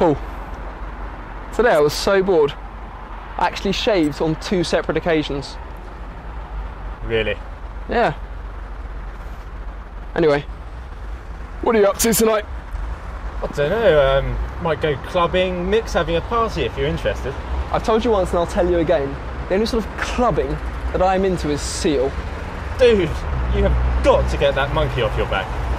Paul, today I was so bored. I actually shaved on two separate occasions. Really? Yeah. Anyway, what are you up to tonight? I don't know. Um, might go clubbing, mix having a party if you're interested. I've told you once and I'll tell you again. The only sort of clubbing that I'm into is seal. Dude, you have got to get that monkey off your back.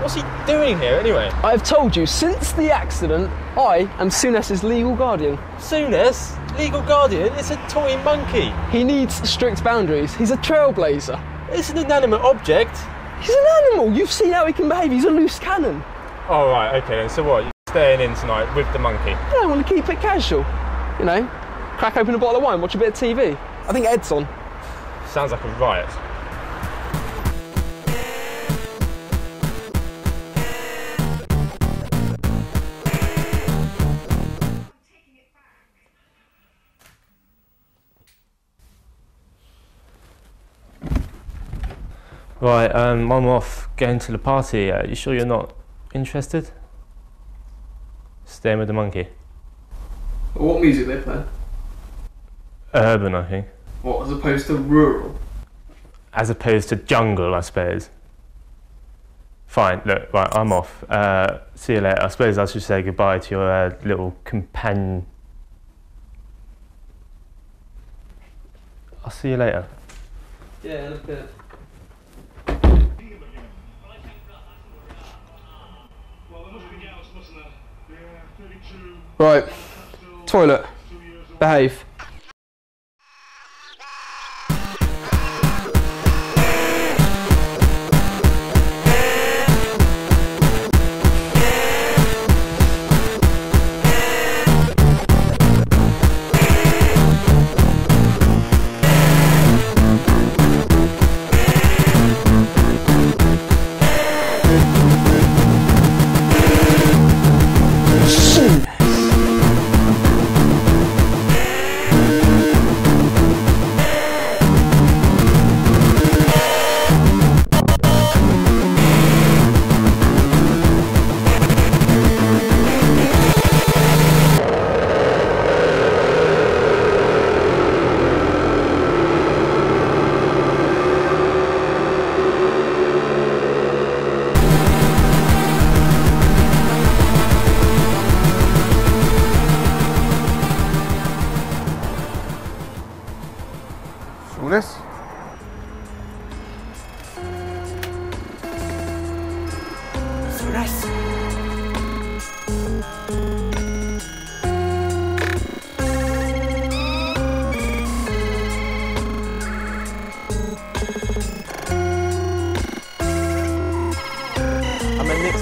What's he doing here anyway? I've told you since the accident, I am Souness's legal guardian. Souness, legal guardian, it's a toy monkey. He needs strict boundaries. He's a trailblazer. It's an inanimate object. He's an animal. You've seen how he can behave. He's a loose cannon. All oh, right, okay then. So what? You're staying in tonight with the monkey? I want to keep it casual. You know, crack open a bottle of wine, watch a bit of TV. I think Ed's on. Sounds like a riot. Right, um, I'm off going to the party. Are you sure you're not interested? Staying with the monkey. What music they play? Urban, I think. What, as opposed to rural? As opposed to jungle, I suppose. Fine, look, right, I'm off. Uh, see you later. I suppose I should say goodbye to your uh, little companion. I'll see you later. Yeah, look at Right. Toilet. Behave.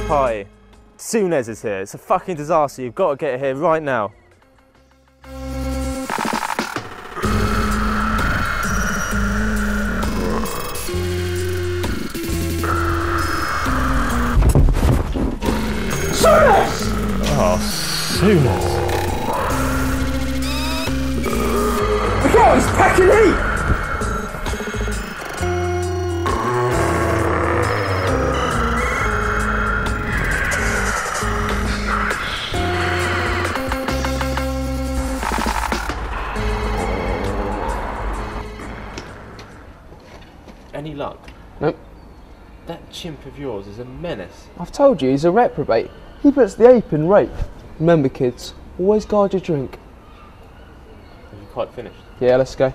Party. Souness is here. It's a fucking disaster. You've got to get here right now. Souness. The guy's packing heat! Any luck? Nope. That chimp of yours is a menace. I've told you, he's a reprobate. He puts the ape in rape. Remember, kids, always guard your drink. Are you quite finished? Yeah, let's go.